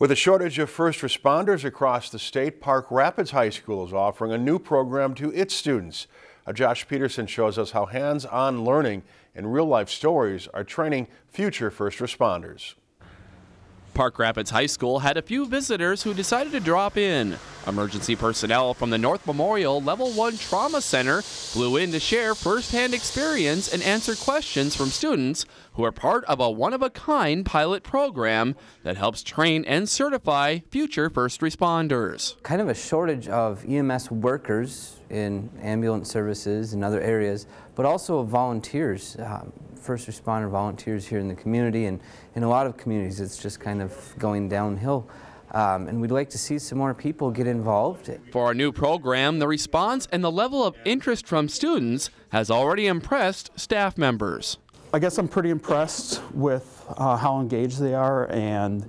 With a shortage of first responders across the state, Park Rapids High School is offering a new program to its students. Uh, Josh Peterson shows us how hands-on learning and real-life stories are training future first responders. Park Rapids High School had a few visitors who decided to drop in. Emergency personnel from the North Memorial Level 1 Trauma Center flew in to share firsthand experience and answer questions from students who are part of a one of a kind pilot program that helps train and certify future first responders. Kind of a shortage of EMS workers in ambulance services and other areas, but also of volunteers. Um, first responder volunteers here in the community and in a lot of communities it's just kind of going downhill. Um, and we'd like to see some more people get involved. For our new program, the response and the level of interest from students has already impressed staff members. I guess I'm pretty impressed with uh, how engaged they are and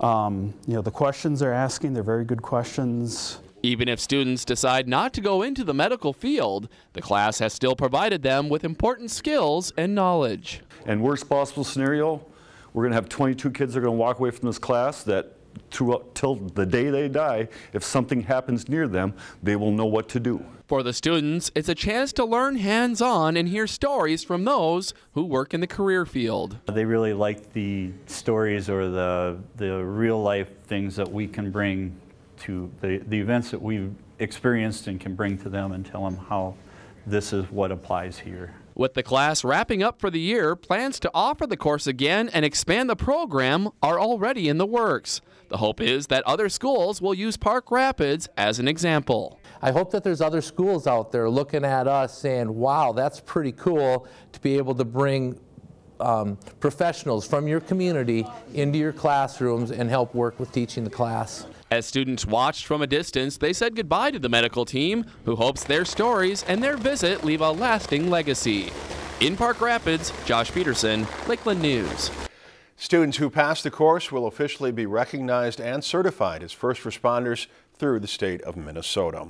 um, you know the questions they're asking, they're very good questions. Even if students decide not to go into the medical field, the class has still provided them with important skills and knowledge. And worst possible scenario, we're going to have 22 kids that are going to walk away from this class that throughout uh, till the day they die, if something happens near them, they will know what to do. For the students, it's a chance to learn hands-on and hear stories from those who work in the career field. They really like the stories or the, the real life things that we can bring to the, the events that we've experienced and can bring to them and tell them how this is what applies here. With the class wrapping up for the year, plans to offer the course again and expand the program are already in the works. The hope is that other schools will use Park Rapids as an example. I hope that there's other schools out there looking at us saying, wow, that's pretty cool to be able to bring um, professionals from your community into your classrooms and help work with teaching the class. As students watched from a distance, they said goodbye to the medical team, who hopes their stories and their visit leave a lasting legacy. In Park Rapids, Josh Peterson, Lakeland News. Students who pass the course will officially be recognized and certified as first responders through the state of Minnesota.